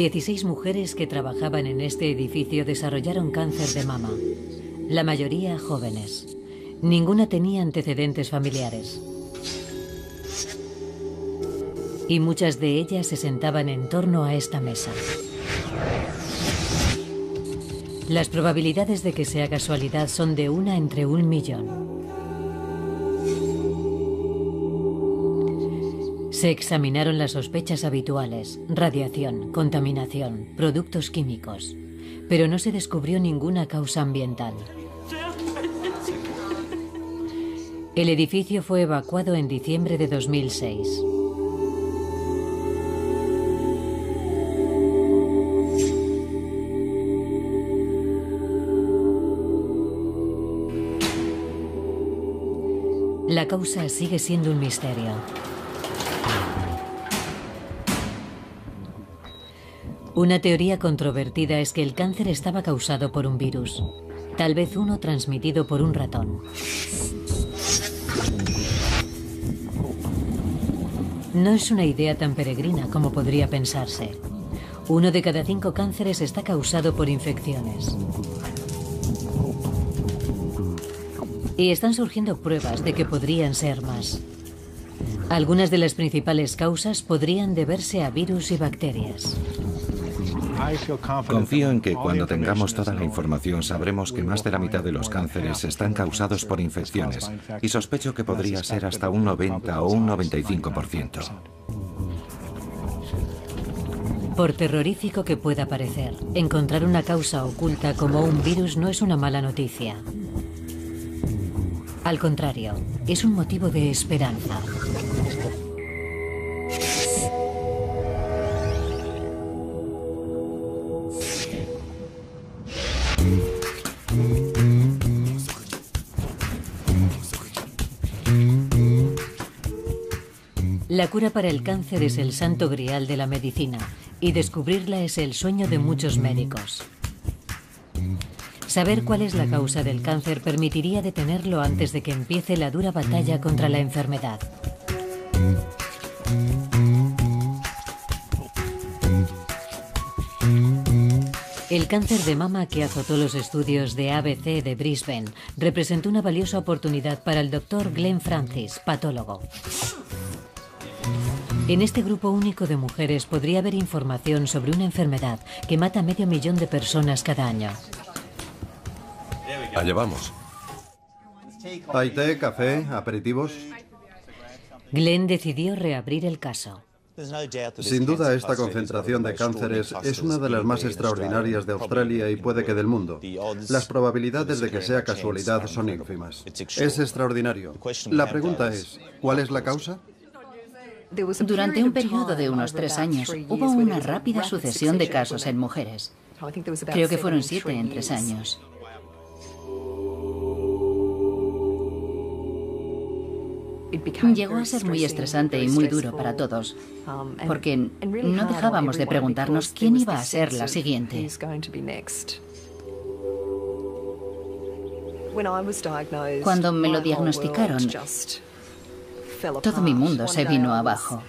16 mujeres que trabajaban en este edificio desarrollaron cáncer de mama, la mayoría jóvenes. Ninguna tenía antecedentes familiares. Y muchas de ellas se sentaban en torno a esta mesa. Las probabilidades de que sea casualidad son de una entre un millón. Se examinaron las sospechas habituales, radiación, contaminación, productos químicos, pero no se descubrió ninguna causa ambiental. El edificio fue evacuado en diciembre de 2006. La causa sigue siendo un misterio. Una teoría controvertida es que el cáncer estaba causado por un virus, tal vez uno transmitido por un ratón. No es una idea tan peregrina como podría pensarse. Uno de cada cinco cánceres está causado por infecciones. Y están surgiendo pruebas de que podrían ser más. Algunas de las principales causas podrían deberse a virus y bacterias. Confío en que cuando tengamos toda la información sabremos que más de la mitad de los cánceres están causados por infecciones y sospecho que podría ser hasta un 90 o un 95%. Por terrorífico que pueda parecer, encontrar una causa oculta como un virus no es una mala noticia. Al contrario, es un motivo de esperanza. La cura para el cáncer es el santo grial de la medicina y descubrirla es el sueño de muchos médicos. Saber cuál es la causa del cáncer permitiría detenerlo antes de que empiece la dura batalla contra la enfermedad. El cáncer de mama que azotó los estudios de ABC de Brisbane representó una valiosa oportunidad para el doctor Glenn Francis, patólogo. En este grupo único de mujeres podría haber información sobre una enfermedad que mata a medio millón de personas cada año. Allá vamos. ¿Hay té, café, aperitivos? Glenn decidió reabrir el caso. Sin duda, esta concentración de cánceres es una de las más extraordinarias de Australia y puede que del mundo. Las probabilidades de que sea casualidad son ínfimas. Es extraordinario. La pregunta es, ¿cuál es la causa? Durante un periodo de unos tres años hubo una rápida sucesión de casos en mujeres. Creo que fueron siete en tres años. Llegó a ser muy estresante y muy duro para todos, porque no dejábamos de preguntarnos quién iba a ser la siguiente. Cuando me lo diagnosticaron, todo mi mundo se vino abajo.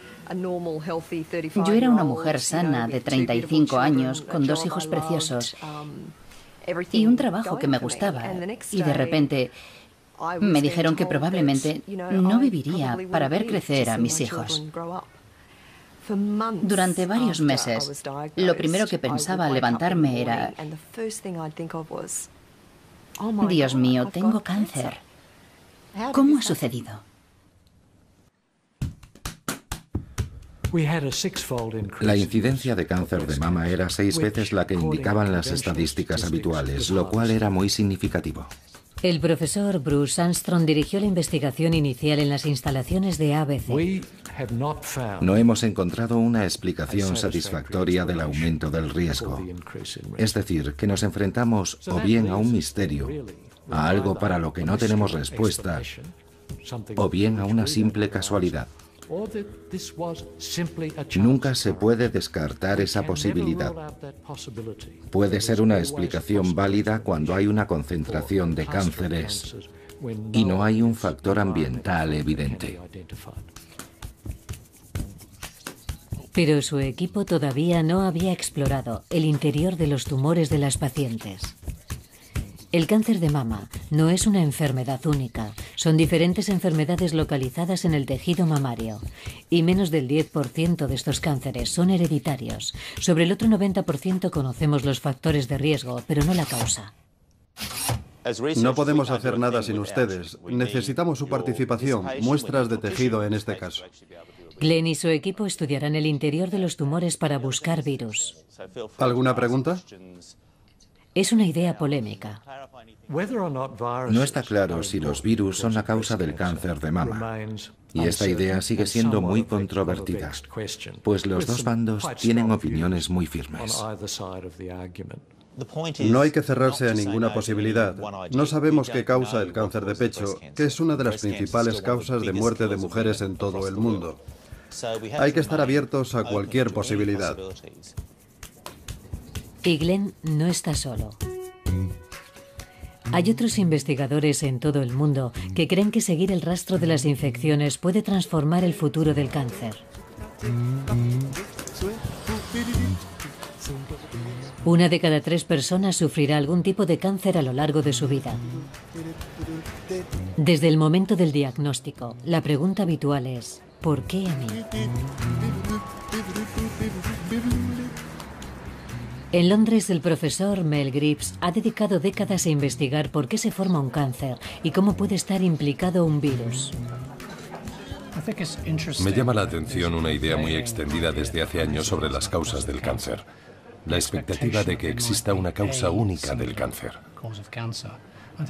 Yo era una mujer sana de 35 años, con dos hijos preciosos y un trabajo que me gustaba. Y de repente me dijeron que probablemente no viviría para ver crecer a mis hijos. Durante varios meses, lo primero que pensaba al levantarme era, Dios mío, tengo cáncer. ¿Cómo ha sucedido? La incidencia de cáncer de mama era seis veces la que indicaban las estadísticas habituales, lo cual era muy significativo. El profesor Bruce Armstrong dirigió la investigación inicial en las instalaciones de ABC. No hemos encontrado una explicación satisfactoria del aumento del riesgo. Es decir, que nos enfrentamos o bien a un misterio, a algo para lo que no tenemos respuesta, o bien a una simple casualidad. Nunca se puede descartar esa posibilidad. Puede ser una explicación válida cuando hay una concentración de cánceres y no hay un factor ambiental evidente. Pero su equipo todavía no había explorado el interior de los tumores de las pacientes. El cáncer de mama no es una enfermedad única, son diferentes enfermedades localizadas en el tejido mamario y menos del 10% de estos cánceres son hereditarios. Sobre el otro 90% conocemos los factores de riesgo, pero no la causa. No podemos hacer nada sin ustedes. Necesitamos su participación, muestras de tejido en este caso. Glenn y su equipo estudiarán el interior de los tumores para buscar virus. ¿Alguna pregunta? Es una idea polémica. No está claro si los virus son la causa del cáncer de mama. Y esta idea sigue siendo muy controvertida, pues los dos bandos tienen opiniones muy firmes. No hay que cerrarse a ninguna posibilidad. No sabemos qué causa el cáncer de pecho, que es una de las principales causas de muerte de mujeres en todo el mundo. Hay que estar abiertos a cualquier posibilidad. Y Glenn no está solo. Hay otros investigadores en todo el mundo que creen que seguir el rastro de las infecciones puede transformar el futuro del cáncer. Una de cada tres personas sufrirá algún tipo de cáncer a lo largo de su vida. Desde el momento del diagnóstico, la pregunta habitual es, ¿por qué a mí? En Londres, el profesor Mel Grips ha dedicado décadas a investigar por qué se forma un cáncer y cómo puede estar implicado un virus. Me llama la atención una idea muy extendida desde hace años sobre las causas del cáncer. La expectativa de que exista una causa única del cáncer.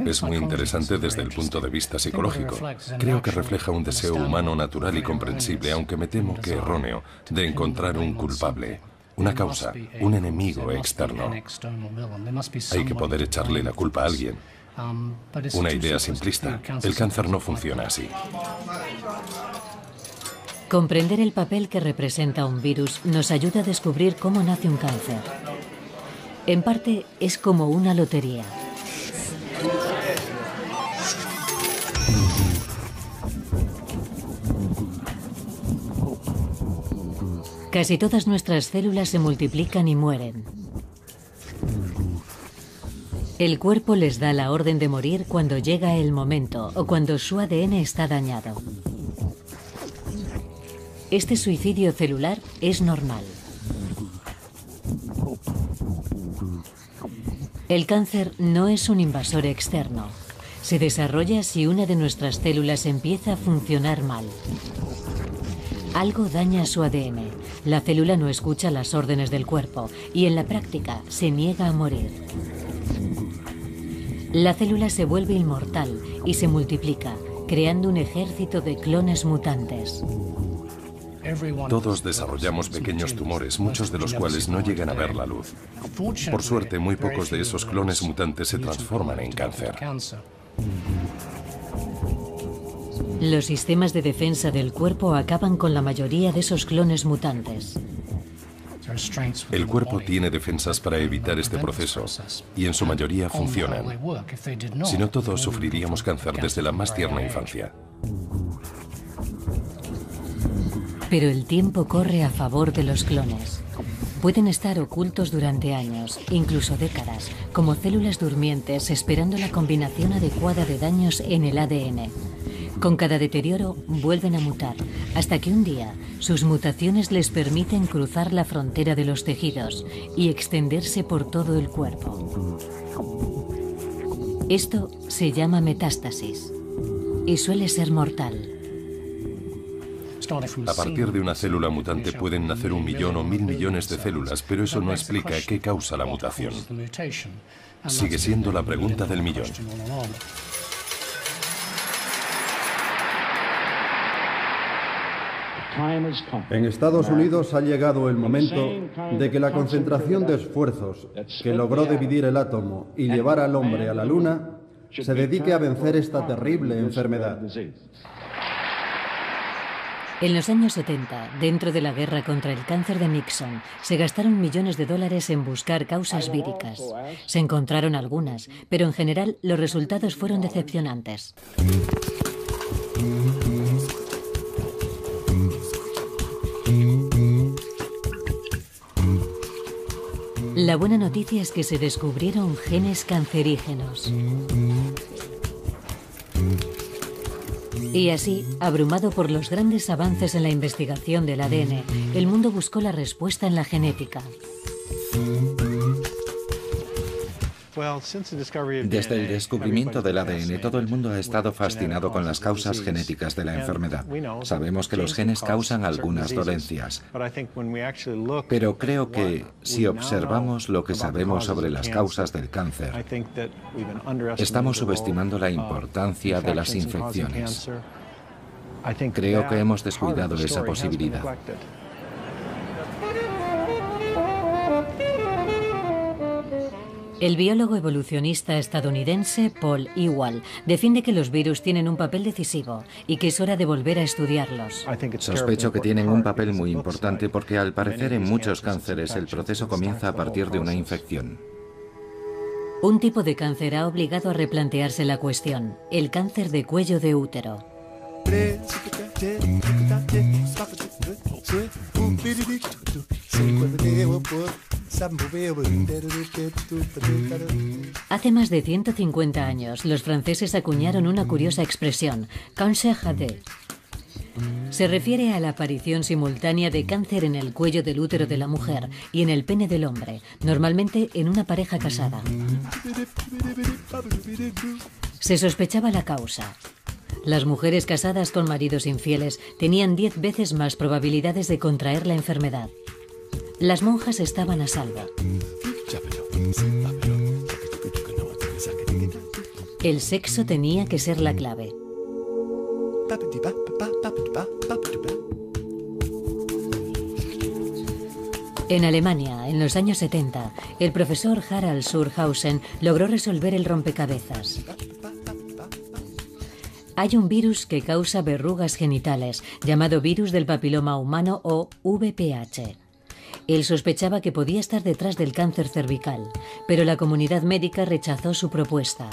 Es muy interesante desde el punto de vista psicológico. Creo que refleja un deseo humano natural y comprensible, aunque me temo que erróneo, de encontrar un culpable. Una causa, un enemigo externo. Hay que poder echarle la culpa a alguien. Una idea simplista. El cáncer no funciona así. Comprender el papel que representa un virus nos ayuda a descubrir cómo nace un cáncer. En parte es como una lotería. Casi todas nuestras células se multiplican y mueren. El cuerpo les da la orden de morir cuando llega el momento o cuando su ADN está dañado. Este suicidio celular es normal. El cáncer no es un invasor externo. Se desarrolla si una de nuestras células empieza a funcionar mal. Algo daña su ADN. La célula no escucha las órdenes del cuerpo y en la práctica se niega a morir. La célula se vuelve inmortal y se multiplica, creando un ejército de clones mutantes. Todos desarrollamos pequeños tumores, muchos de los cuales no llegan a ver la luz. Por suerte, muy pocos de esos clones mutantes se transforman en cáncer. Los sistemas de defensa del cuerpo acaban con la mayoría de esos clones mutantes. El cuerpo tiene defensas para evitar este proceso y en su mayoría funcionan. Si no, todos sufriríamos cáncer desde la más tierna infancia. Pero el tiempo corre a favor de los clones. Pueden estar ocultos durante años, incluso décadas, como células durmientes esperando la combinación adecuada de daños en el ADN. Con cada deterioro vuelven a mutar, hasta que un día sus mutaciones les permiten cruzar la frontera de los tejidos y extenderse por todo el cuerpo. Esto se llama metástasis y suele ser mortal. A partir de una célula mutante pueden nacer un millón o mil millones de células, pero eso no explica qué causa la mutación. Sigue siendo la pregunta del millón. En Estados Unidos ha llegado el momento de que la concentración de esfuerzos que logró dividir el átomo y llevar al hombre a la luna se dedique a vencer esta terrible enfermedad. En los años 70, dentro de la guerra contra el cáncer de Nixon, se gastaron millones de dólares en buscar causas víricas. Se encontraron algunas, pero en general los resultados fueron decepcionantes. La buena noticia es que se descubrieron genes cancerígenos. Y así, abrumado por los grandes avances en la investigación del ADN, el mundo buscó la respuesta en la genética. Desde el descubrimiento del ADN, todo el mundo ha estado fascinado con las causas genéticas de la enfermedad. Sabemos que los genes causan algunas dolencias, pero creo que si observamos lo que sabemos sobre las causas del cáncer, estamos subestimando la importancia de las infecciones. Creo que hemos descuidado esa posibilidad. El biólogo evolucionista estadounidense Paul Ewald defiende que los virus tienen un papel decisivo y que es hora de volver a estudiarlos. Sospecho que tienen un papel muy importante porque al parecer en muchos cánceres el proceso comienza a partir de una infección. Un tipo de cáncer ha obligado a replantearse la cuestión, el cáncer de cuello de útero. Hace más de 150 años, los franceses acuñaron una curiosa expresión, cancer HD. Se refiere a la aparición simultánea de cáncer en el cuello del útero de la mujer y en el pene del hombre, normalmente en una pareja casada. Se sospechaba la causa. Las mujeres casadas con maridos infieles tenían 10 veces más probabilidades de contraer la enfermedad. Las monjas estaban a salvo. El sexo tenía que ser la clave. En Alemania, en los años 70, el profesor Harald Surhausen logró resolver el rompecabezas. Hay un virus que causa verrugas genitales, llamado virus del papiloma humano o VPH. Él sospechaba que podía estar detrás del cáncer cervical, pero la comunidad médica rechazó su propuesta.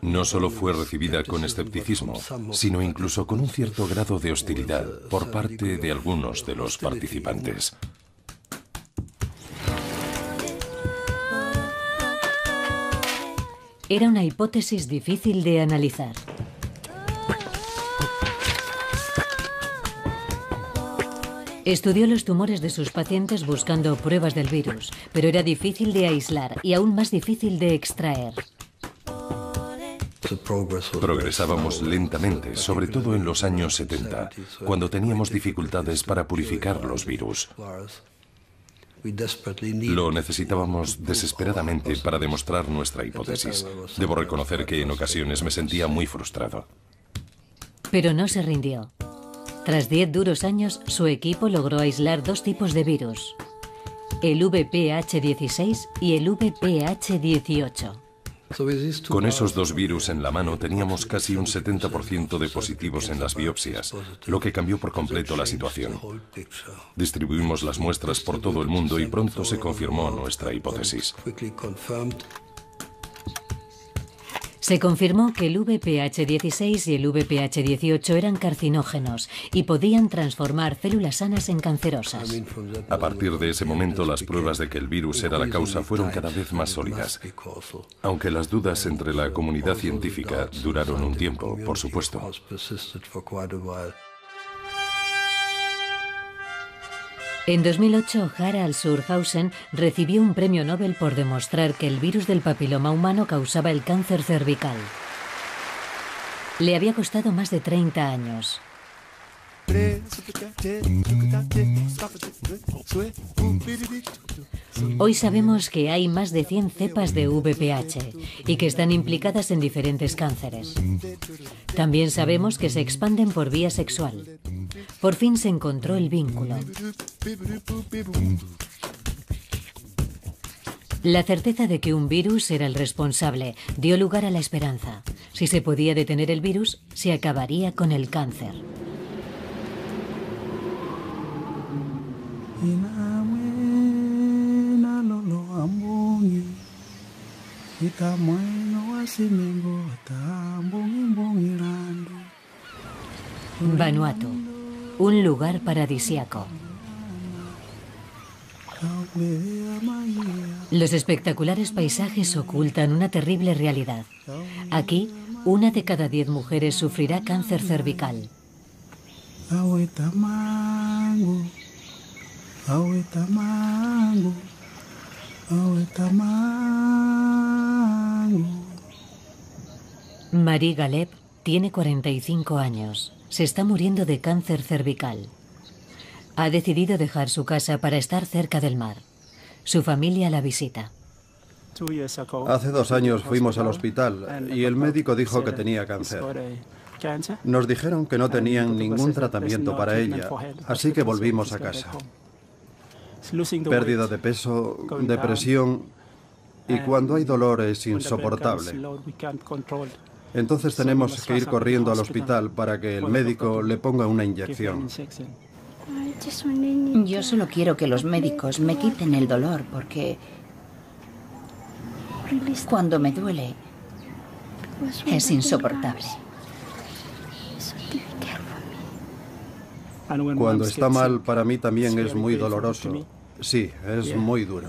No solo fue recibida con escepticismo, sino incluso con un cierto grado de hostilidad por parte de algunos de los participantes. Era una hipótesis difícil de analizar. Estudió los tumores de sus pacientes buscando pruebas del virus, pero era difícil de aislar y aún más difícil de extraer. Progresábamos lentamente, sobre todo en los años 70, cuando teníamos dificultades para purificar los virus. Lo necesitábamos desesperadamente para demostrar nuestra hipótesis. Debo reconocer que en ocasiones me sentía muy frustrado. Pero no se rindió. Tras 10 duros años, su equipo logró aislar dos tipos de virus, el VPH16 y el VPH18. Con esos dos virus en la mano teníamos casi un 70% de positivos en las biopsias, lo que cambió por completo la situación. Distribuimos las muestras por todo el mundo y pronto se confirmó nuestra hipótesis. Se confirmó que el VPH16 y el VPH18 eran carcinógenos y podían transformar células sanas en cancerosas. A partir de ese momento, las pruebas de que el virus era la causa fueron cada vez más sólidas. Aunque las dudas entre la comunidad científica duraron un tiempo, por supuesto. En 2008, Harald Surhausen recibió un premio Nobel por demostrar que el virus del papiloma humano causaba el cáncer cervical. Le había costado más de 30 años. Hoy sabemos que hay más de 100 cepas de VPH y que están implicadas en diferentes cánceres. También sabemos que se expanden por vía sexual. Por fin se encontró el vínculo. La certeza de que un virus era el responsable dio lugar a la esperanza. Si se podía detener el virus, se acabaría con el cáncer. Vanuatu, un lugar paradisiaco. Los espectaculares paisajes ocultan una terrible realidad. Aquí, una de cada diez mujeres sufrirá cáncer cervical. Marie Galep tiene 45 años. Se está muriendo de cáncer cervical. Ha decidido dejar su casa para estar cerca del mar. Su familia la visita. Hace dos años fuimos al hospital y el médico dijo que tenía cáncer. Nos dijeron que no tenían ningún tratamiento para ella, así que volvimos a casa. Pérdida de peso, depresión y cuando hay dolor es insoportable. Entonces tenemos que ir corriendo al hospital para que el médico le ponga una inyección. Yo solo quiero que los médicos me quiten el dolor porque cuando me duele es insoportable. Cuando está mal, para mí también es muy doloroso. Sí, es muy duro.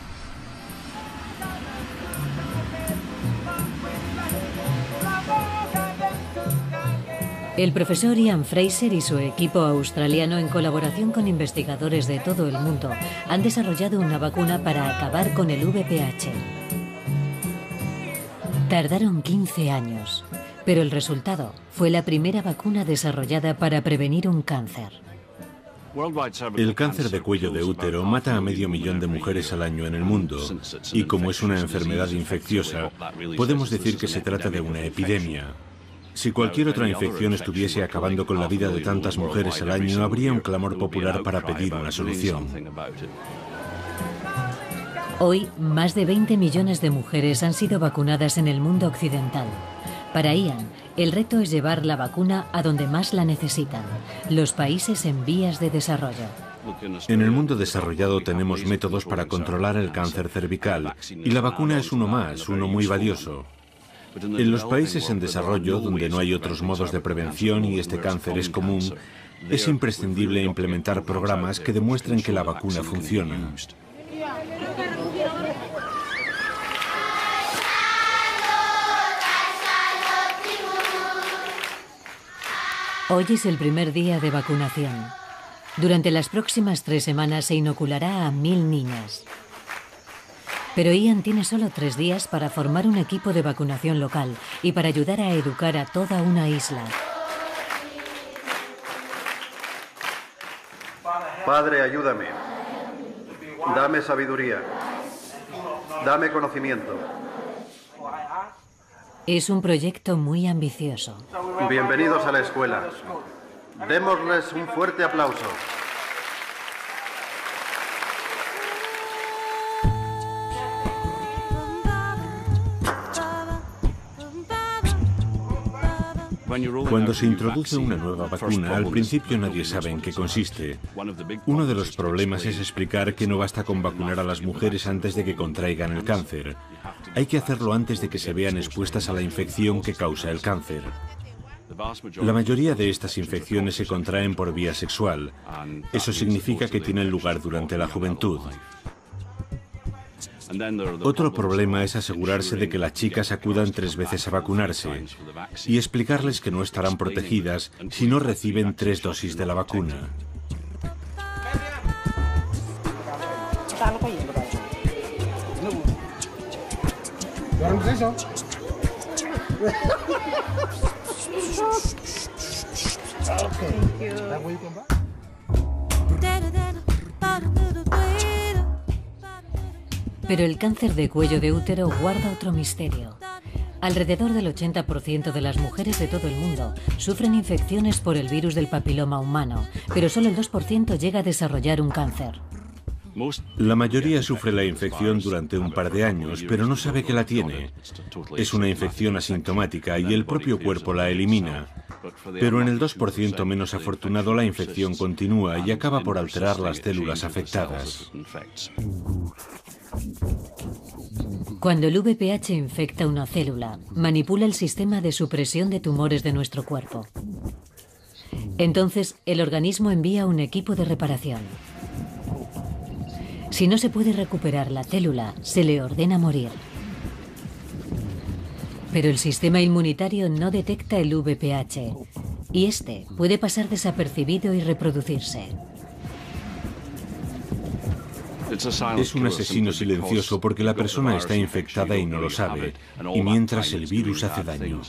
El profesor Ian Fraser y su equipo australiano, en colaboración con investigadores de todo el mundo, han desarrollado una vacuna para acabar con el VPH. Tardaron 15 años, pero el resultado fue la primera vacuna desarrollada para prevenir un cáncer. El cáncer de cuello de útero mata a medio millón de mujeres al año en el mundo y como es una enfermedad infecciosa, podemos decir que se trata de una epidemia. Si cualquier otra infección estuviese acabando con la vida de tantas mujeres al año, habría un clamor popular para pedir una solución. Hoy, más de 20 millones de mujeres han sido vacunadas en el mundo occidental. Para Ian, el reto es llevar la vacuna a donde más la necesitan, los países en vías de desarrollo. En el mundo desarrollado tenemos métodos para controlar el cáncer cervical y la vacuna es uno más, uno muy valioso. En los países en desarrollo, donde no hay otros modos de prevención y este cáncer es común, es imprescindible implementar programas que demuestren que la vacuna funciona. Hoy es el primer día de vacunación. Durante las próximas tres semanas se inoculará a mil niñas. Pero Ian tiene solo tres días para formar un equipo de vacunación local y para ayudar a educar a toda una isla. Padre, ayúdame. Dame sabiduría. Dame conocimiento. Es un proyecto muy ambicioso. Bienvenidos a la escuela. Démosles un fuerte aplauso. Cuando se introduce una nueva vacuna, al principio nadie sabe en qué consiste. Uno de los problemas es explicar que no basta con vacunar a las mujeres antes de que contraigan el cáncer. Hay que hacerlo antes de que se vean expuestas a la infección que causa el cáncer. La mayoría de estas infecciones se contraen por vía sexual. Eso significa que tienen lugar durante la juventud. Otro problema es asegurarse de que las chicas acudan tres veces a vacunarse y explicarles que no estarán protegidas si no reciben tres dosis de la vacuna. Pero el cáncer de cuello de útero guarda otro misterio. Alrededor del 80% de las mujeres de todo el mundo sufren infecciones por el virus del papiloma humano, pero solo el 2% llega a desarrollar un cáncer. La mayoría sufre la infección durante un par de años, pero no sabe que la tiene. Es una infección asintomática y el propio cuerpo la elimina. Pero en el 2% menos afortunado la infección continúa y acaba por alterar las células afectadas. Cuando el VPH infecta una célula, manipula el sistema de supresión de tumores de nuestro cuerpo. Entonces, el organismo envía un equipo de reparación. Si no se puede recuperar la célula, se le ordena morir. Pero el sistema inmunitario no detecta el VPH y este puede pasar desapercibido y reproducirse. Es un asesino silencioso porque la persona está infectada y no lo sabe, y mientras el virus hace daño.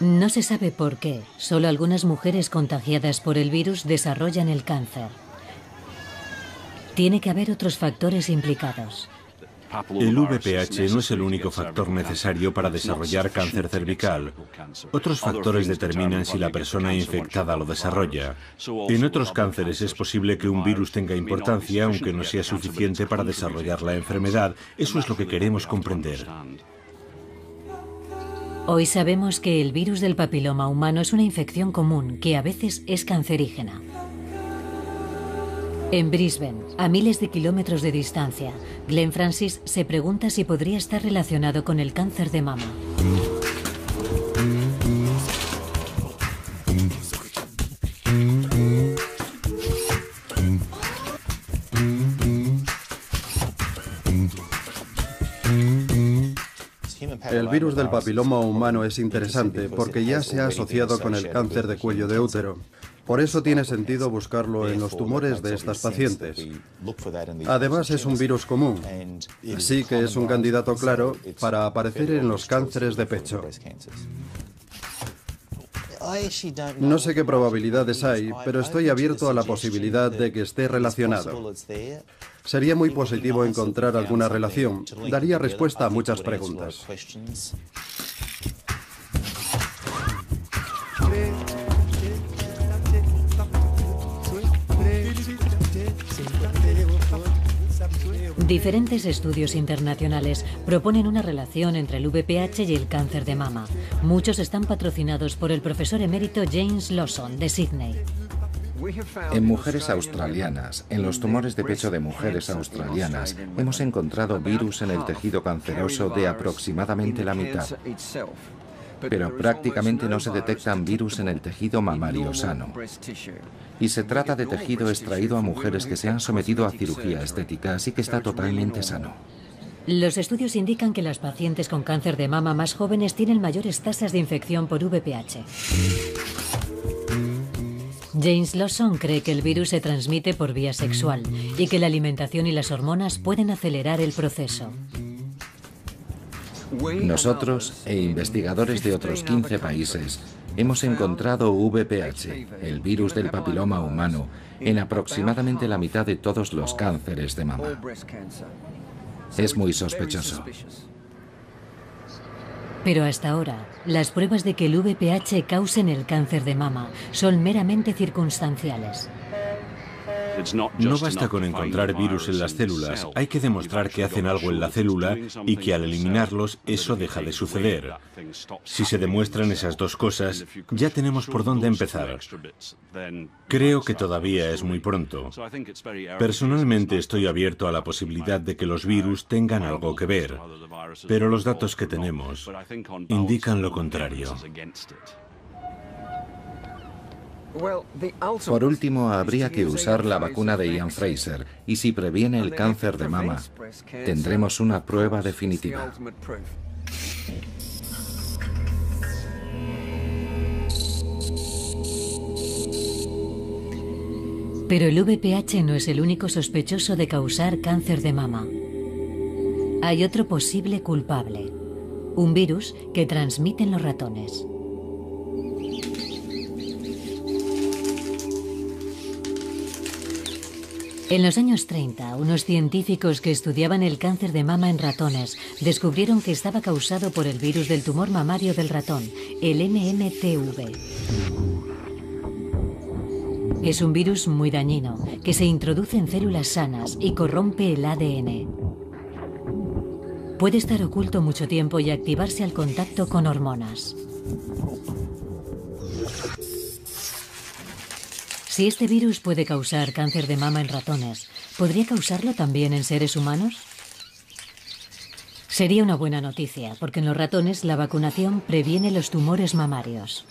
No se sabe por qué, solo algunas mujeres contagiadas por el virus desarrollan el cáncer. Tiene que haber otros factores implicados. El VPH no es el único factor necesario para desarrollar cáncer cervical. Otros factores determinan si la persona infectada lo desarrolla. En otros cánceres es posible que un virus tenga importancia, aunque no sea suficiente para desarrollar la enfermedad. Eso es lo que queremos comprender. Hoy sabemos que el virus del papiloma humano es una infección común que a veces es cancerígena. En Brisbane, a miles de kilómetros de distancia, Glenn Francis se pregunta si podría estar relacionado con el cáncer de mama. El virus del papiloma humano es interesante porque ya se ha asociado con el cáncer de cuello de útero. Por eso tiene sentido buscarlo en los tumores de estas pacientes. Además es un virus común, así que es un candidato claro para aparecer en los cánceres de pecho. No sé qué probabilidades hay, pero estoy abierto a la posibilidad de que esté relacionado. Sería muy positivo encontrar alguna relación. Daría respuesta a muchas preguntas. Diferentes estudios internacionales proponen una relación entre el VPH y el cáncer de mama. Muchos están patrocinados por el profesor emérito James Lawson de Sydney. En mujeres australianas, en los tumores de pecho de mujeres australianas, hemos encontrado virus en el tejido canceroso de aproximadamente la mitad. Pero prácticamente no se detectan virus en el tejido mamario sano y se trata de tejido extraído a mujeres que se han sometido a cirugía estética, así que está totalmente sano. Los estudios indican que las pacientes con cáncer de mama más jóvenes tienen mayores tasas de infección por VPH. James Lawson cree que el virus se transmite por vía sexual y que la alimentación y las hormonas pueden acelerar el proceso. Nosotros e investigadores de otros 15 países hemos encontrado VPH, el virus del papiloma humano, en aproximadamente la mitad de todos los cánceres de mama. Es muy sospechoso. Pero hasta ahora, las pruebas de que el VPH causen el cáncer de mama son meramente circunstanciales. No basta con encontrar virus en las células, hay que demostrar que hacen algo en la célula y que al eliminarlos eso deja de suceder. Si se demuestran esas dos cosas, ya tenemos por dónde empezar. Creo que todavía es muy pronto. Personalmente estoy abierto a la posibilidad de que los virus tengan algo que ver, pero los datos que tenemos indican lo contrario. Por último, habría que usar la vacuna de Ian Fraser y si previene el cáncer de mama, tendremos una prueba definitiva. Pero el VPH no es el único sospechoso de causar cáncer de mama. Hay otro posible culpable, un virus que transmiten los ratones. En los años 30, unos científicos que estudiaban el cáncer de mama en ratones descubrieron que estaba causado por el virus del tumor mamario del ratón, el MMTV. Es un virus muy dañino que se introduce en células sanas y corrompe el ADN. Puede estar oculto mucho tiempo y activarse al contacto con hormonas. Si este virus puede causar cáncer de mama en ratones, ¿podría causarlo también en seres humanos? Sería una buena noticia, porque en los ratones la vacunación previene los tumores mamarios.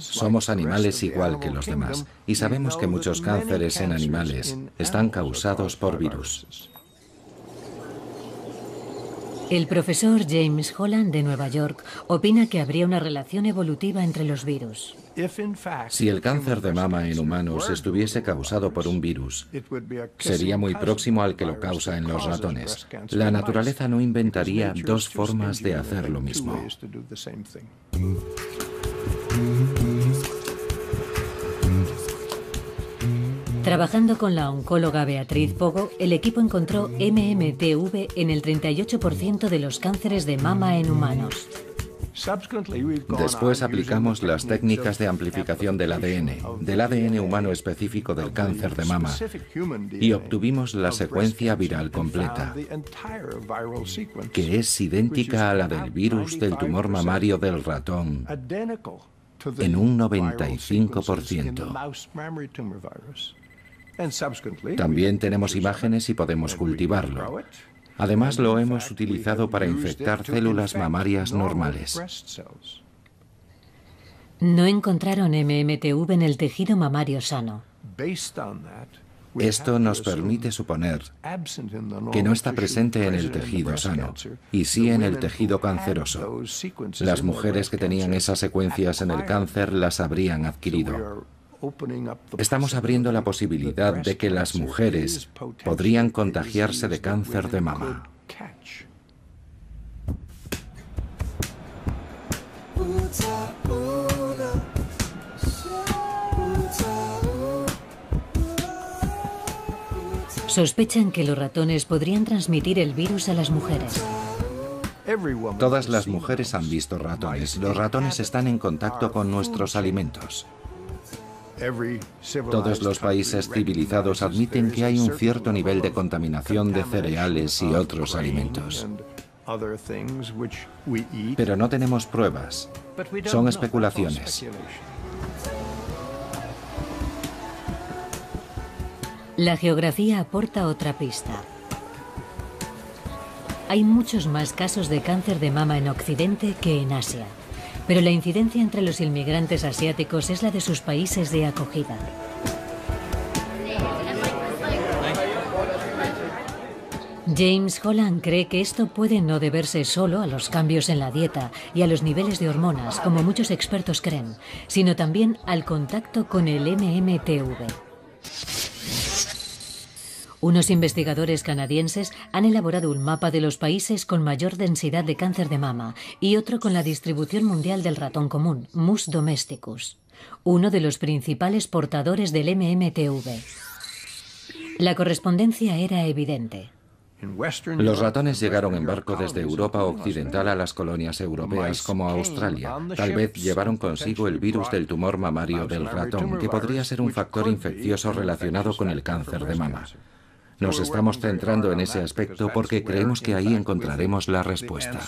Somos animales igual que los demás y sabemos que muchos cánceres en animales están causados por virus. El profesor James Holland de Nueva York opina que habría una relación evolutiva entre los virus. Si el cáncer de mama en humanos estuviese causado por un virus, sería muy próximo al que lo causa en los ratones. La naturaleza no inventaría dos formas de hacer lo mismo. Trabajando con la oncóloga Beatriz Pogo, el equipo encontró MMTV en el 38% de los cánceres de mama en humanos. Después aplicamos las técnicas de amplificación del ADN, del ADN humano específico del cáncer de mama, y obtuvimos la secuencia viral completa, que es idéntica a la del virus del tumor mamario del ratón en un 95%. También tenemos imágenes y podemos cultivarlo. Además, lo hemos utilizado para infectar células mamarias normales. No encontraron MMTV en el tejido mamario sano. Esto nos permite suponer que no está presente en el tejido sano y sí en el tejido canceroso. Las mujeres que tenían esas secuencias en el cáncer las habrían adquirido. Estamos abriendo la posibilidad de que las mujeres podrían contagiarse de cáncer de mama. Sospechan que los ratones podrían transmitir el virus a las mujeres. Todas las mujeres han visto ratones. Los ratones están en contacto con nuestros alimentos. Todos los países civilizados admiten que hay un cierto nivel de contaminación de cereales y otros alimentos. Pero no tenemos pruebas. Son especulaciones. La geografía aporta otra pista. Hay muchos más casos de cáncer de mama en Occidente que en Asia pero la incidencia entre los inmigrantes asiáticos es la de sus países de acogida. James Holland cree que esto puede no deberse solo a los cambios en la dieta y a los niveles de hormonas, como muchos expertos creen, sino también al contacto con el MMTV. Unos investigadores canadienses han elaborado un mapa de los países con mayor densidad de cáncer de mama y otro con la distribución mundial del ratón común, Mus domesticus, uno de los principales portadores del MMTV. La correspondencia era evidente. Los ratones llegaron en barco desde Europa Occidental a las colonias europeas como Australia. Tal vez llevaron consigo el virus del tumor mamario del ratón, que podría ser un factor infeccioso relacionado con el cáncer de mama. Nos estamos centrando en ese aspecto porque creemos que ahí encontraremos la respuesta.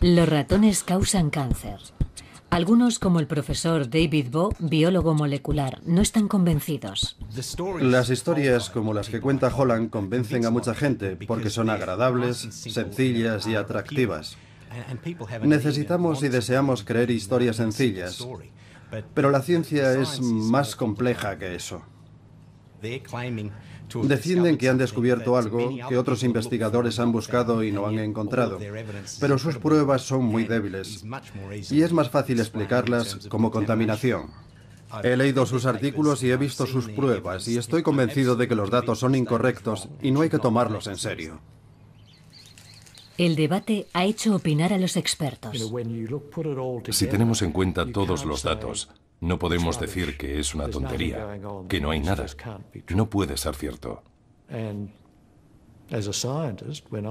Los ratones causan cáncer. Algunos, como el profesor David Bo, biólogo molecular, no están convencidos. Las historias como las que cuenta Holland convencen a mucha gente porque son agradables, sencillas y atractivas. Necesitamos y deseamos creer historias sencillas, pero la ciencia es más compleja que eso. Defienden que han descubierto algo que otros investigadores han buscado y no han encontrado, pero sus pruebas son muy débiles y es más fácil explicarlas como contaminación. He leído sus artículos y he visto sus pruebas y estoy convencido de que los datos son incorrectos y no hay que tomarlos en serio. El debate ha hecho opinar a los expertos. Si tenemos en cuenta todos los datos, no podemos decir que es una tontería, que no hay nada. No puede ser cierto.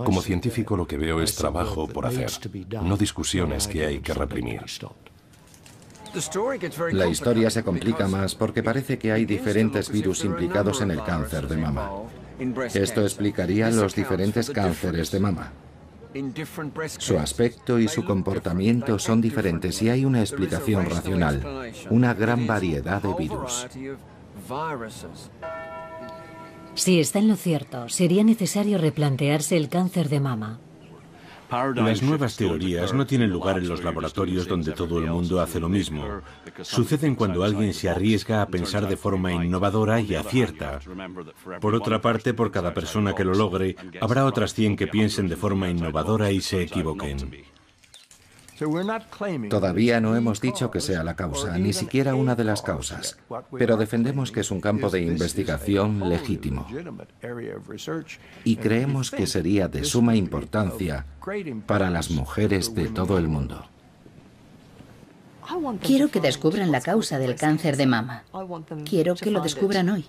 Como científico lo que veo es trabajo por hacer, no discusiones que hay que reprimir. La historia se complica más porque parece que hay diferentes virus implicados en el cáncer de mama. Esto explicaría los diferentes cánceres de mama. Su aspecto y su comportamiento son diferentes y hay una explicación racional, una gran variedad de virus. Si está en lo cierto, sería necesario replantearse el cáncer de mama. Las nuevas teorías no tienen lugar en los laboratorios donde todo el mundo hace lo mismo. Suceden cuando alguien se arriesga a pensar de forma innovadora y acierta. Por otra parte, por cada persona que lo logre, habrá otras 100 que piensen de forma innovadora y se equivoquen. Todavía no hemos dicho que sea la causa, ni siquiera una de las causas, pero defendemos que es un campo de investigación legítimo. Y creemos que sería de suma importancia para las mujeres de todo el mundo. Quiero que descubran la causa del cáncer de mama. Quiero que lo descubran hoy.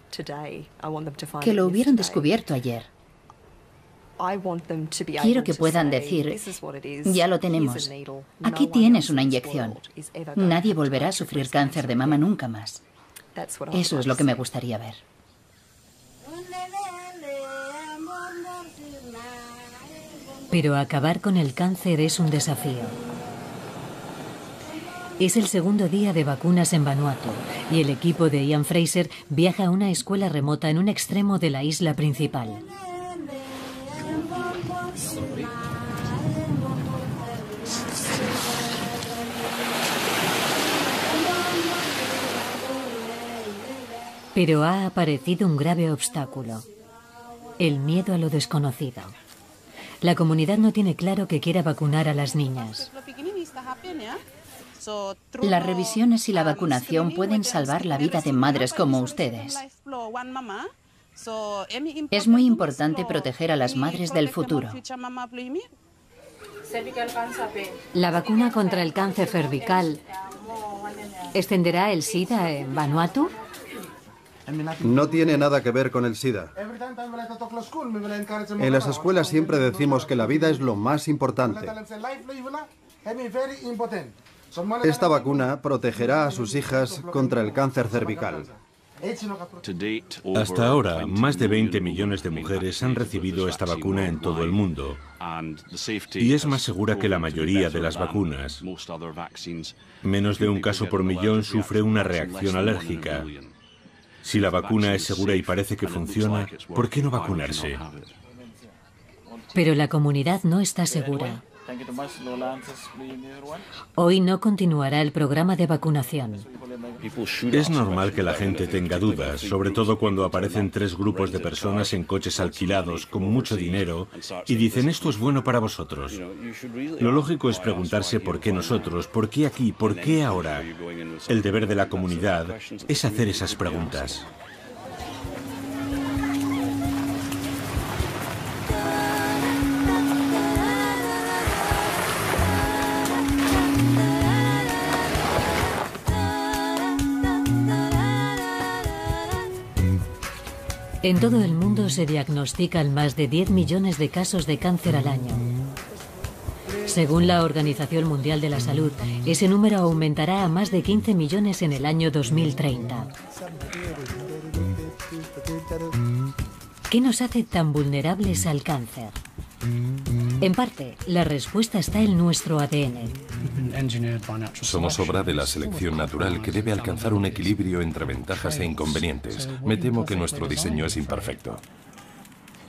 Que lo hubieran descubierto ayer. Quiero que puedan decir, ya lo tenemos, aquí tienes una inyección. Nadie volverá a sufrir cáncer de mama nunca más. Eso es lo que me gustaría ver. Pero acabar con el cáncer es un desafío. Es el segundo día de vacunas en Vanuatu y el equipo de Ian Fraser viaja a una escuela remota en un extremo de la isla principal. Pero ha aparecido un grave obstáculo, el miedo a lo desconocido. La comunidad no tiene claro que quiera vacunar a las niñas. Las revisiones y la vacunación pueden salvar la vida de madres como ustedes. Es muy importante proteger a las madres del futuro. La vacuna contra el cáncer cervical extenderá el SIDA en Vanuatu. No tiene nada que ver con el SIDA. En las escuelas siempre decimos que la vida es lo más importante. Esta vacuna protegerá a sus hijas contra el cáncer cervical. Hasta ahora, más de 20 millones de mujeres han recibido esta vacuna en todo el mundo y es más segura que la mayoría de las vacunas. Menos de un caso por millón sufre una reacción alérgica. Si la vacuna es segura y parece que funciona, ¿por qué no vacunarse? Pero la comunidad no está segura. Hoy no continuará el programa de vacunación. Es normal que la gente tenga dudas, sobre todo cuando aparecen tres grupos de personas en coches alquilados con mucho dinero y dicen esto es bueno para vosotros. Lo lógico es preguntarse por qué nosotros, por qué aquí, por qué ahora. El deber de la comunidad es hacer esas preguntas. En todo el mundo se diagnostican más de 10 millones de casos de cáncer al año. Según la Organización Mundial de la Salud, ese número aumentará a más de 15 millones en el año 2030. ¿Qué nos hace tan vulnerables al cáncer? En parte, la respuesta está en nuestro ADN. Somos obra de la selección natural que debe alcanzar un equilibrio entre ventajas e inconvenientes. Me temo que nuestro diseño es imperfecto.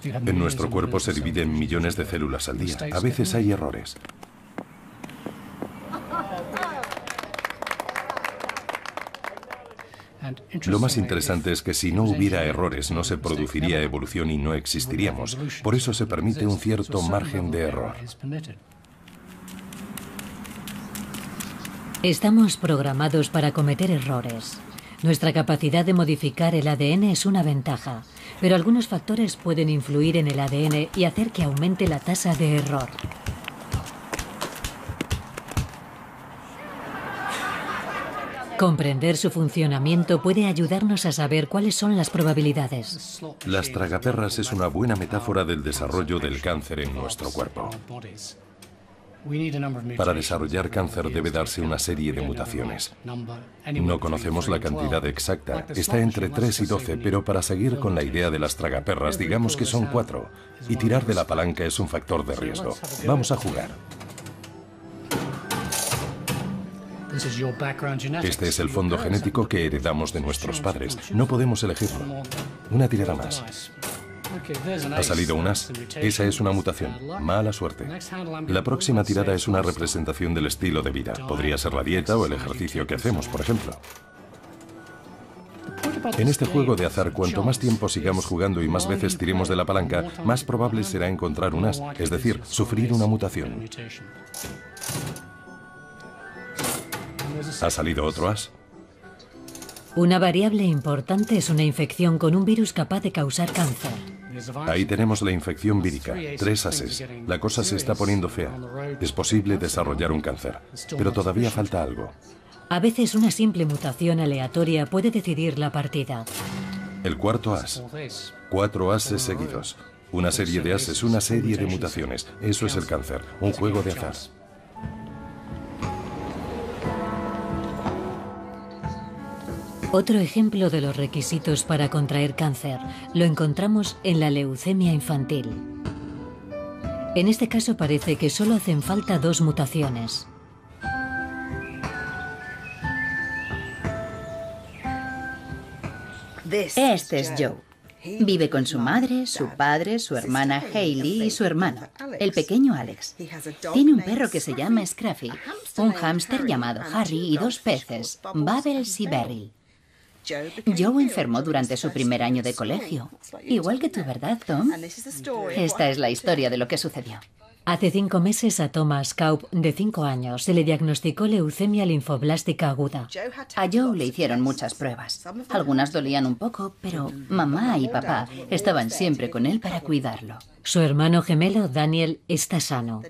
En nuestro cuerpo se dividen millones de células al día. A veces hay errores. Lo más interesante es que si no hubiera errores no se produciría evolución y no existiríamos. Por eso se permite un cierto margen de error. Estamos programados para cometer errores. Nuestra capacidad de modificar el ADN es una ventaja, pero algunos factores pueden influir en el ADN y hacer que aumente la tasa de error. Comprender su funcionamiento puede ayudarnos a saber cuáles son las probabilidades. Las tragaperras es una buena metáfora del desarrollo del cáncer en nuestro cuerpo. Para desarrollar cáncer debe darse una serie de mutaciones. No conocemos la cantidad exacta, está entre 3 y 12, pero para seguir con la idea de las tragaperras, digamos que son 4, y tirar de la palanca es un factor de riesgo. Vamos a jugar. Este es el fondo genético que heredamos de nuestros padres. No podemos elegirlo. Una tirada más. Ha salido un as. Esa es una mutación. Mala suerte. La próxima tirada es una representación del estilo de vida. Podría ser la dieta o el ejercicio que hacemos, por ejemplo. En este juego de azar, cuanto más tiempo sigamos jugando y más veces tiremos de la palanca, más probable será encontrar un as, es decir, sufrir una mutación. ¿Ha salido otro as? Una variable importante es una infección con un virus capaz de causar cáncer. Ahí tenemos la infección vírica, tres ases. La cosa se está poniendo fea. Es posible desarrollar un cáncer, pero todavía falta algo. A veces una simple mutación aleatoria puede decidir la partida. El cuarto as. Cuatro ases seguidos. Una serie de ases, una serie de mutaciones. Eso es el cáncer, un juego de azar. Otro ejemplo de los requisitos para contraer cáncer lo encontramos en la leucemia infantil. En este caso parece que solo hacen falta dos mutaciones. Este es Joe. Vive con su madre, su padre, su hermana Hailey y su hermano, el pequeño Alex. Tiene un perro que se llama Scruffy, un hámster llamado Harry y dos peces, Bubbles y Beryl. Joe enfermó durante su primer año de colegio. Igual que tú, ¿verdad, Tom? Esta es la historia de lo que sucedió. Hace cinco meses a Thomas Kaup, de cinco años, se le diagnosticó leucemia linfoblástica aguda. A Joe le hicieron muchas pruebas. Algunas dolían un poco, pero mamá y papá estaban siempre con él para cuidarlo. Su hermano gemelo, Daniel, está sano.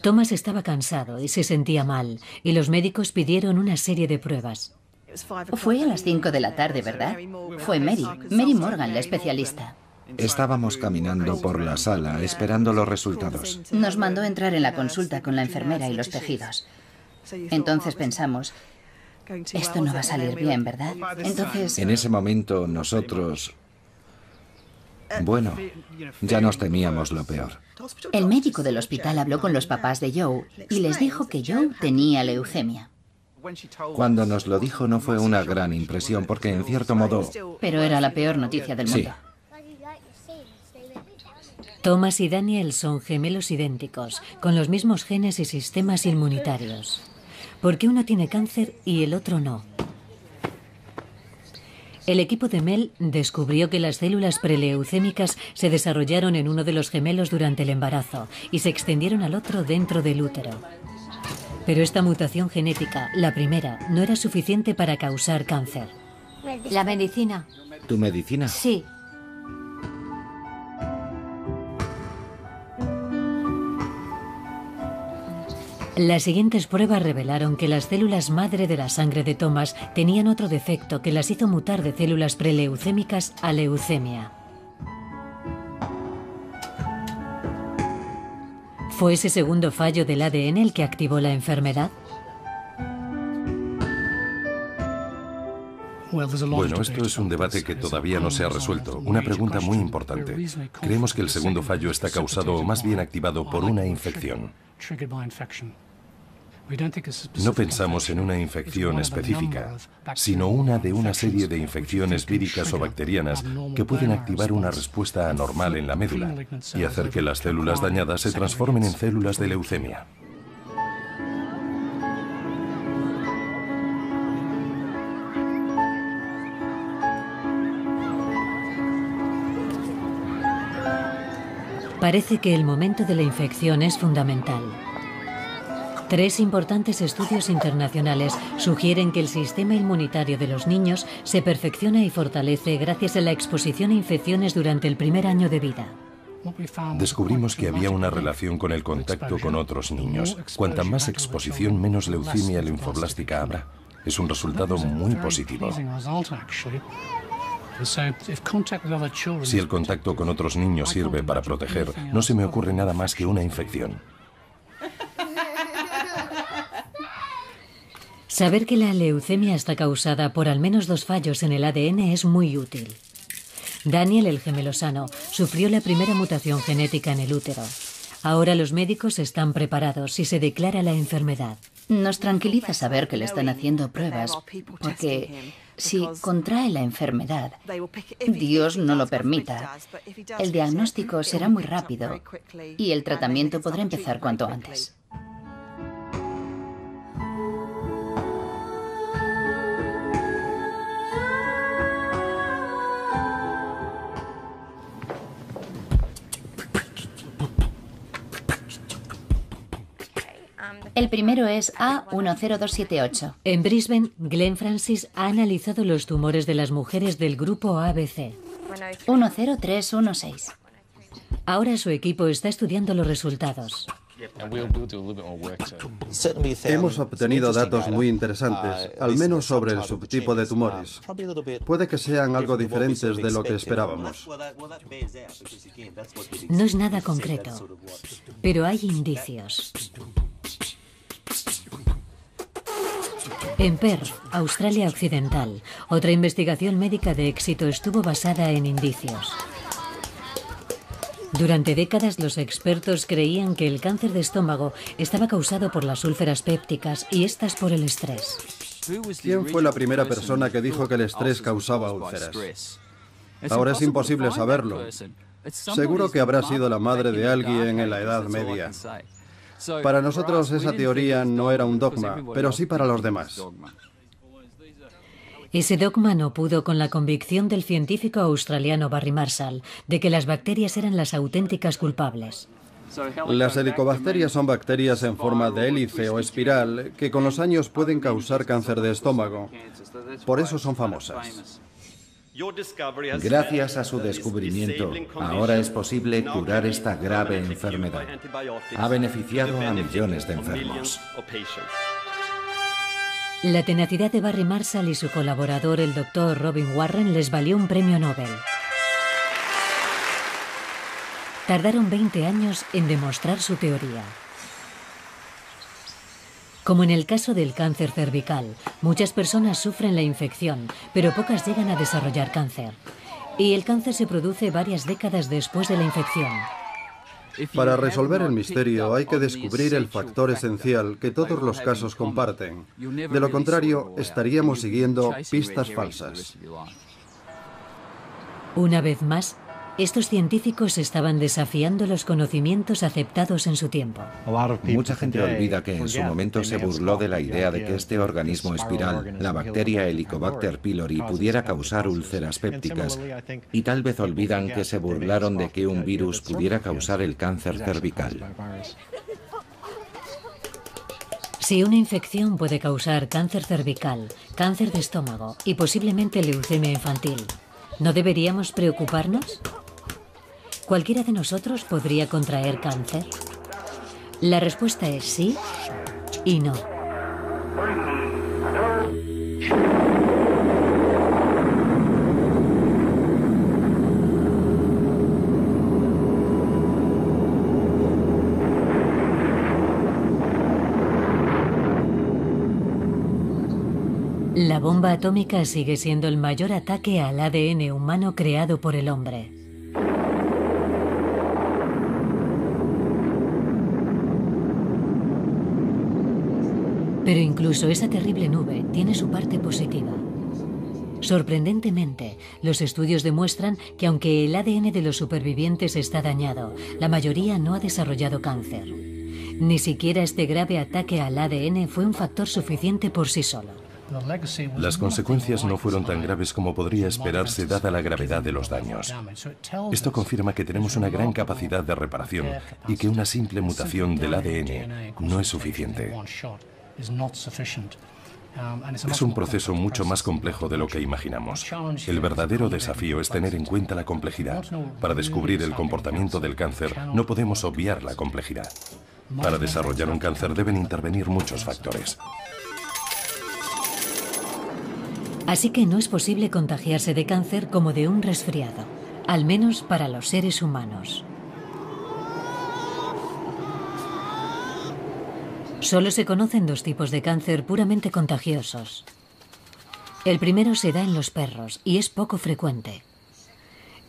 Thomas estaba cansado y se sentía mal, y los médicos pidieron una serie de pruebas. Fue a las 5 de la tarde, ¿verdad? Fue Mary, Mary Morgan, la especialista. Estábamos caminando por la sala esperando los resultados. Nos mandó entrar en la consulta con la enfermera y los tejidos. Entonces pensamos, esto no va a salir bien, ¿verdad? Entonces... En ese momento nosotros... Bueno, ya nos temíamos lo peor. El médico del hospital habló con los papás de Joe y les dijo que Joe tenía leucemia. Cuando nos lo dijo no fue una gran impresión porque en cierto modo... Pero era la peor noticia del mundo. Thomas y Daniel son gemelos idénticos, con los mismos genes y sistemas inmunitarios. ¿Por qué uno tiene cáncer y el otro no? El equipo de Mel descubrió que las células preleucémicas se desarrollaron en uno de los gemelos durante el embarazo y se extendieron al otro dentro del útero. Pero esta mutación genética, la primera, no era suficiente para causar cáncer. La medicina. ¿Tu medicina? Sí. Las siguientes pruebas revelaron que las células madre de la sangre de Thomas tenían otro defecto que las hizo mutar de células preleucémicas a leucemia. ¿Fue ese segundo fallo del ADN el que activó la enfermedad? Bueno, esto es un debate que todavía no se ha resuelto. Una pregunta muy importante. Creemos que el segundo fallo está causado o más bien activado por una infección. No pensamos en una infección específica, sino una de una serie de infecciones víricas o bacterianas que pueden activar una respuesta anormal en la médula y hacer que las células dañadas se transformen en células de leucemia. Parece que el momento de la infección es fundamental. Tres importantes estudios internacionales sugieren que el sistema inmunitario de los niños se perfecciona y fortalece gracias a la exposición a infecciones durante el primer año de vida. Descubrimos que había una relación con el contacto con otros niños. Cuanta más exposición, menos leucemia linfoblástica habrá. Es un resultado muy positivo. Si el contacto con otros niños sirve para proteger, no se me ocurre nada más que una infección. Saber que la leucemia está causada por al menos dos fallos en el ADN es muy útil. Daniel, el gemelo sano, sufrió la primera mutación genética en el útero. Ahora los médicos están preparados si se declara la enfermedad. Nos tranquiliza saber que le están haciendo pruebas, porque si contrae la enfermedad, Dios no lo permita, el diagnóstico será muy rápido y el tratamiento podrá empezar cuanto antes. El primero es A10278. En Brisbane, Glenn Francis ha analizado los tumores de las mujeres del grupo ABC. 10316. Ahora su equipo está estudiando los resultados. Hemos obtenido datos muy interesantes, al menos sobre el subtipo de tumores. Puede que sean algo diferentes de lo que esperábamos. No es nada concreto, pero hay indicios. En Perth, Australia Occidental, otra investigación médica de éxito estuvo basada en indicios. Durante décadas los expertos creían que el cáncer de estómago estaba causado por las úlceras pépticas y estas por el estrés. ¿Quién fue la primera persona que dijo que el estrés causaba úlceras? Ahora es imposible saberlo. Seguro que habrá sido la madre de alguien en la Edad Media. Para nosotros esa teoría no era un dogma, pero sí para los demás. Ese dogma no pudo con la convicción del científico australiano Barry Marshall de que las bacterias eran las auténticas culpables. Las helicobacterias son bacterias en forma de hélice o espiral que con los años pueden causar cáncer de estómago. Por eso son famosas. Gracias a su descubrimiento, ahora es posible curar esta grave enfermedad. Ha beneficiado a millones de enfermos. La tenacidad de Barry Marshall y su colaborador, el doctor Robin Warren, les valió un premio Nobel. Tardaron 20 años en demostrar su teoría. Como en el caso del cáncer cervical, muchas personas sufren la infección, pero pocas llegan a desarrollar cáncer. Y el cáncer se produce varias décadas después de la infección. Para resolver el misterio hay que descubrir el factor esencial que todos los casos comparten. De lo contrario, estaríamos siguiendo pistas falsas. Una vez más, estos científicos estaban desafiando los conocimientos aceptados en su tiempo. Mucha gente olvida que en su momento se burló de la idea de que este organismo espiral, la bacteria Helicobacter pylori, pudiera causar úlceras pépticas. Y tal vez olvidan que se burlaron de que un virus pudiera causar el cáncer cervical. Si una infección puede causar cáncer cervical, cáncer de estómago y posiblemente leucemia infantil, ¿no deberíamos preocuparnos? ¿Cualquiera de nosotros podría contraer cáncer? La respuesta es sí y no. La bomba atómica sigue siendo el mayor ataque al ADN humano creado por el hombre. Pero incluso esa terrible nube tiene su parte positiva. Sorprendentemente, los estudios demuestran que aunque el ADN de los supervivientes está dañado, la mayoría no ha desarrollado cáncer. Ni siquiera este grave ataque al ADN fue un factor suficiente por sí solo. Las consecuencias no fueron tan graves como podría esperarse dada la gravedad de los daños. Esto confirma que tenemos una gran capacidad de reparación y que una simple mutación del ADN no es suficiente. Es un proceso mucho más complejo de lo que imaginamos. El verdadero desafío es tener en cuenta la complejidad. Para descubrir el comportamiento del cáncer no podemos obviar la complejidad. Para desarrollar un cáncer deben intervenir muchos factores. Así que no es posible contagiarse de cáncer como de un resfriado, al menos para los seres humanos. Solo se conocen dos tipos de cáncer puramente contagiosos. El primero se da en los perros y es poco frecuente.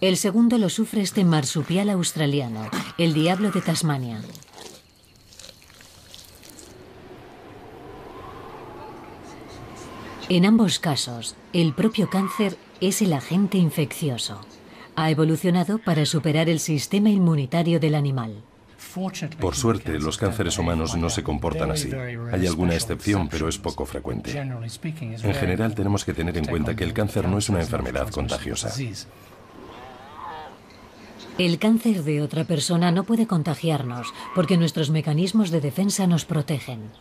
El segundo lo sufre este marsupial australiano, el diablo de Tasmania. En ambos casos, el propio cáncer es el agente infeccioso. Ha evolucionado para superar el sistema inmunitario del animal. Por suerte, los cánceres humanos no se comportan así. Hay alguna excepción, pero es poco frecuente. En general, tenemos que tener en cuenta que el cáncer no es una enfermedad contagiosa. El cáncer de otra persona no puede contagiarnos porque nuestros mecanismos de defensa nos protegen.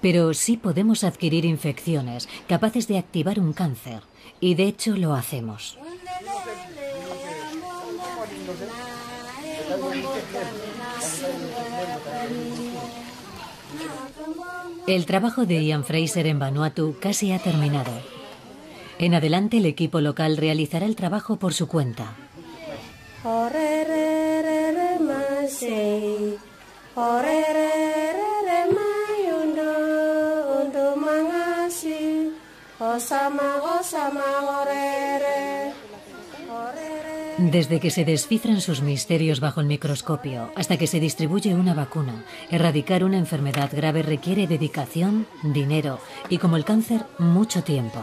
Pero sí podemos adquirir infecciones capaces de activar un cáncer, y de hecho lo hacemos. El trabajo de Ian Fraser en Vanuatu casi ha terminado. En adelante el equipo local realizará el trabajo por su cuenta. Desde que se descifran sus misterios bajo el microscopio hasta que se distribuye una vacuna, erradicar una enfermedad grave requiere dedicación, dinero y, como el cáncer, mucho tiempo.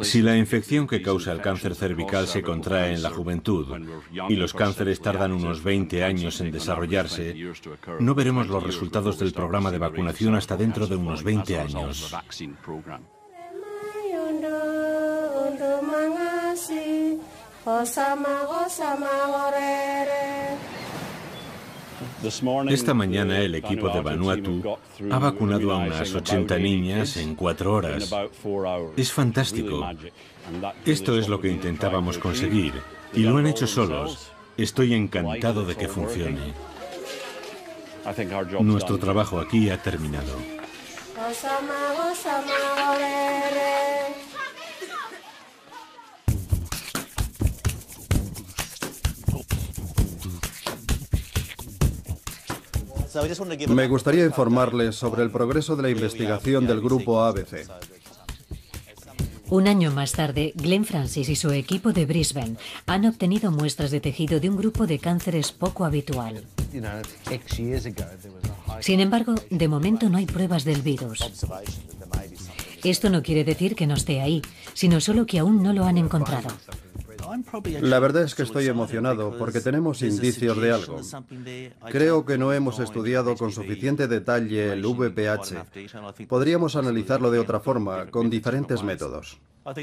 Si la infección que causa el cáncer cervical se contrae en la juventud y los cánceres tardan unos 20 años en desarrollarse, no veremos los resultados del programa de vacunación hasta dentro de unos 20 años. Esta mañana el equipo de Vanuatu ha vacunado a unas 80 niñas en cuatro horas. Es fantástico. Esto es lo que intentábamos conseguir y lo han hecho solos. Estoy encantado de que funcione. Nuestro trabajo aquí ha terminado. Me gustaría informarles sobre el progreso de la investigación del grupo ABC. Un año más tarde, Glenn Francis y su equipo de Brisbane han obtenido muestras de tejido de un grupo de cánceres poco habitual. Sin embargo, de momento no hay pruebas del virus. Esto no quiere decir que no esté ahí, sino solo que aún no lo han encontrado. La verdad es que estoy emocionado porque tenemos indicios de algo. Creo que no hemos estudiado con suficiente detalle el VPH. Podríamos analizarlo de otra forma, con diferentes métodos.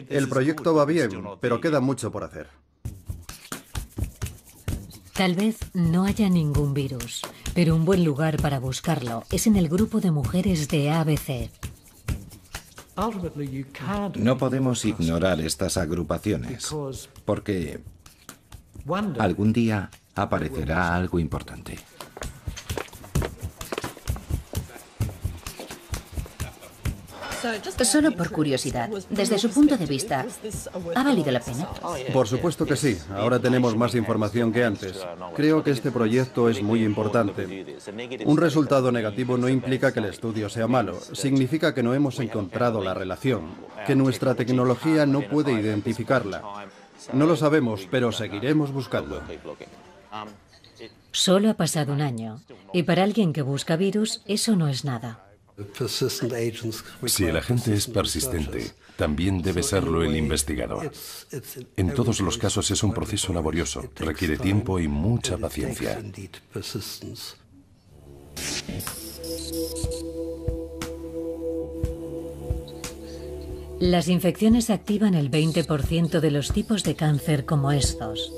El proyecto va bien, pero queda mucho por hacer. Tal vez no haya ningún virus, pero un buen lugar para buscarlo es en el grupo de mujeres de ABC. No podemos ignorar estas agrupaciones, porque algún día aparecerá algo importante. Solo por curiosidad, desde su punto de vista, ¿ha valido la pena? Por supuesto que sí. Ahora tenemos más información que antes. Creo que este proyecto es muy importante. Un resultado negativo no implica que el estudio sea malo. Significa que no hemos encontrado la relación, que nuestra tecnología no puede identificarla. No lo sabemos, pero seguiremos buscando. Solo ha pasado un año, y para alguien que busca virus, eso no es nada. Si el agente es persistente, también debe serlo el investigador. En todos los casos es un proceso laborioso, requiere tiempo y mucha paciencia. Las infecciones activan el 20% de los tipos de cáncer como estos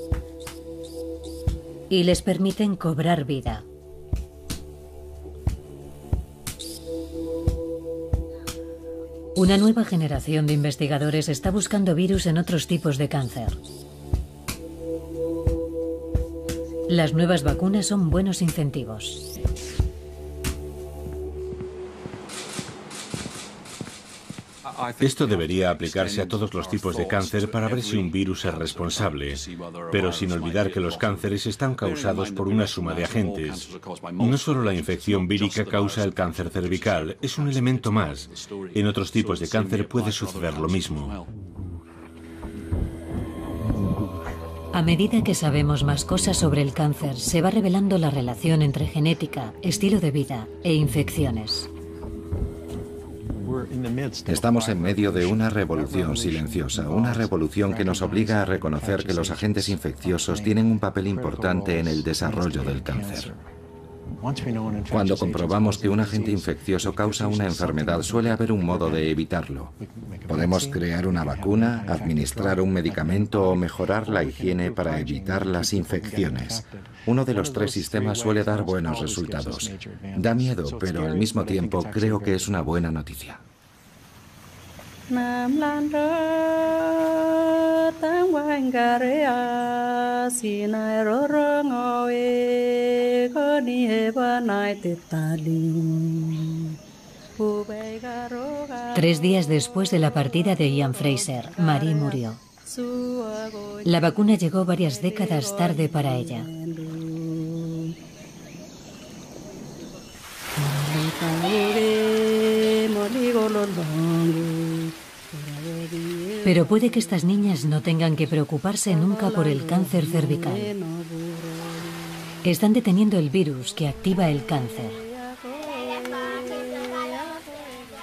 y les permiten cobrar vida. Una nueva generación de investigadores está buscando virus en otros tipos de cáncer. Las nuevas vacunas son buenos incentivos. Esto debería aplicarse a todos los tipos de cáncer para ver si un virus es responsable, pero sin olvidar que los cánceres están causados por una suma de agentes. No solo la infección vírica causa el cáncer cervical, es un elemento más. En otros tipos de cáncer puede suceder lo mismo. A medida que sabemos más cosas sobre el cáncer, se va revelando la relación entre genética, estilo de vida e infecciones. Estamos en medio de una revolución silenciosa, una revolución que nos obliga a reconocer que los agentes infecciosos tienen un papel importante en el desarrollo del cáncer. Cuando comprobamos que un agente infeccioso causa una enfermedad, suele haber un modo de evitarlo. Podemos crear una vacuna, administrar un medicamento o mejorar la higiene para evitar las infecciones. Uno de los tres sistemas suele dar buenos resultados. Da miedo, pero al mismo tiempo creo que es una buena noticia. Tres días después de la partida de Ian Fraser, Marie murió. La vacuna llegó varias décadas tarde para ella. Pero puede que estas niñas no tengan que preocuparse nunca por el cáncer cervical. Están deteniendo el virus que activa el cáncer.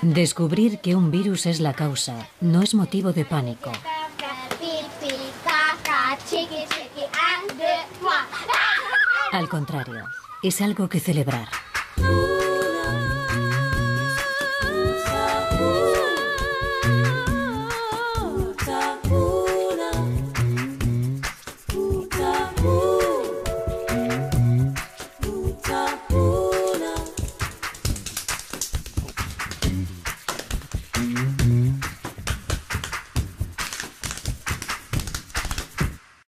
Descubrir que un virus es la causa no es motivo de pánico. Al contrario, es algo que celebrar.